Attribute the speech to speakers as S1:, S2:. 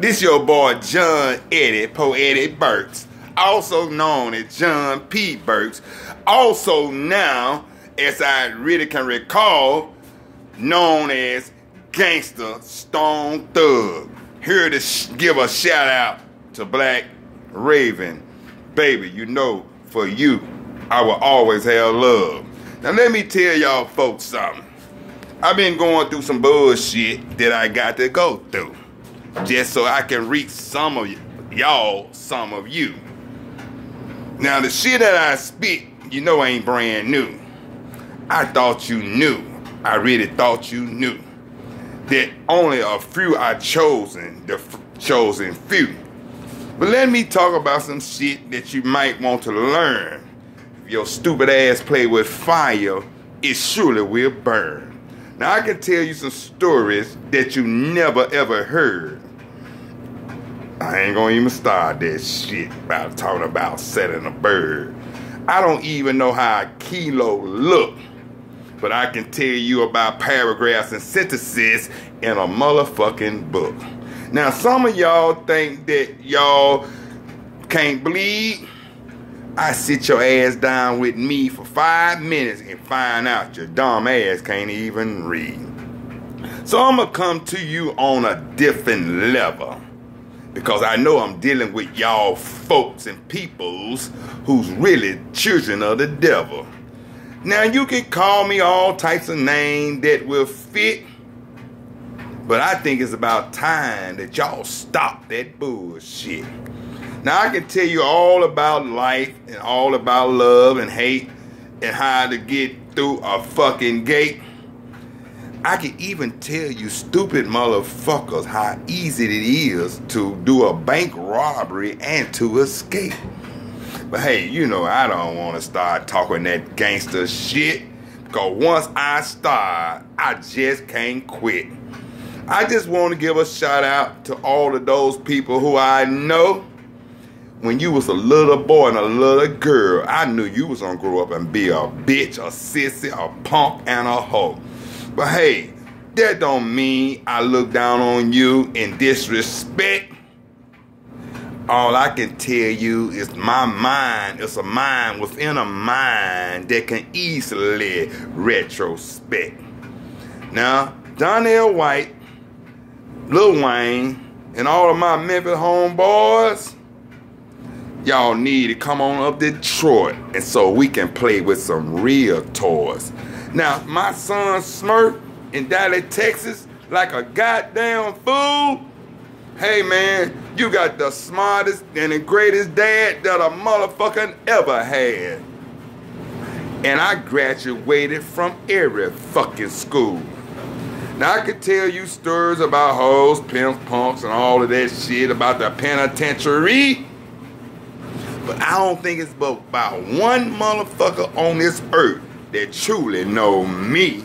S1: This your boy John Eddie Poetic Burks, also known as John P. Burks, also now, as I really can recall, known as Gangster Stone Thug. Here to give a shout out to Black Raven. Baby, you know, for you, I will always have love. Now let me tell y'all folks something. I've been going through some bullshit that I got to go through just so I can reach some of y'all, some of you. Now, the shit that I spit, you know, ain't brand new. I thought you knew. I really thought you knew that only a few are chosen, the chosen few. But let me talk about some shit that you might want to learn. If your stupid ass play with fire, it surely will burn. Now I can tell you some stories that you never ever heard. I ain't gonna even start that shit about talking about setting a bird. I don't even know how a kilo look, but I can tell you about paragraphs and sentences in a motherfucking book. Now some of y'all think that y'all can't bleed. I sit your ass down with me for five minutes and find out your dumb ass can't even read. So I'm gonna come to you on a different level because I know I'm dealing with y'all folks and peoples who's really children of the devil. Now you can call me all types of names that will fit, but I think it's about time that y'all stop that bullshit. Now I can tell you all about life and all about love and hate and how to get through a fucking gate. I can even tell you stupid motherfuckers how easy it is to do a bank robbery and to escape. But hey, you know I don't want to start talking that gangster shit because once I start, I just can't quit. I just want to give a shout out to all of those people who I know when you was a little boy and a little girl, I knew you was gonna grow up and be a bitch, a sissy, a punk, and a hoe. But hey, that don't mean I look down on you in disrespect. All I can tell you is my mind is a mind within a mind that can easily retrospect. Now, Donnell White, Lil Wayne, and all of my Memphis homeboys, y'all need to come on up Detroit and so we can play with some real toys. Now, my son Smurf in Dallas, Texas, like a goddamn fool. Hey man, you got the smartest and the greatest dad that a motherfucker ever had. And I graduated from every fucking school. Now I could tell you stories about hoes, pimps, punks, and all of that shit about the penitentiary. But I don't think it's but about one motherfucker on this earth that truly know me